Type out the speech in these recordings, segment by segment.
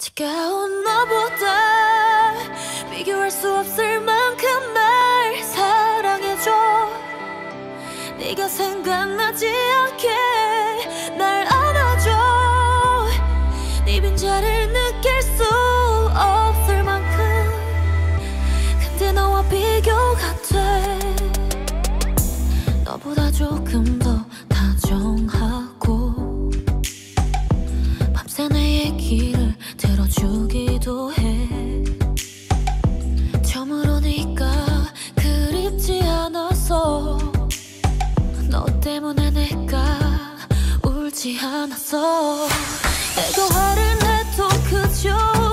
차가운 너보다 비교할 수 없을 만큼 날 사랑해줘. 네가 생각나지 않게 날 안아줘. 네 빈자리를 느낄 수 없을 만큼 근데 너와 비교가 돼. 너보다 조금 더 다정하고 밤새 내 얘기를 울지 않았어. 내가 화를 내도 그저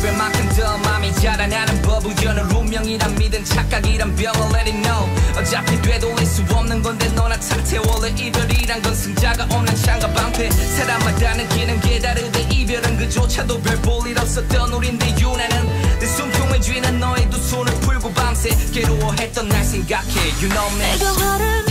이별만큼 더 마음이 자라나는 법 우연은 운명이란 믿은 착각이란 병을 let it know. 어차피 되돌릴 수 없는 건데 너나 탓해 원래 이별이란 건 승자가 없는 창과 방패. 사람마다 느끼는 게 다르대 이별은 그조차도 별 볼 일 없었던 우린데 유나는 내 숨통을 쥐는 너의 두 손을 풀고 밤새 괴로워했던 날 생각해. You know me. 내가 화를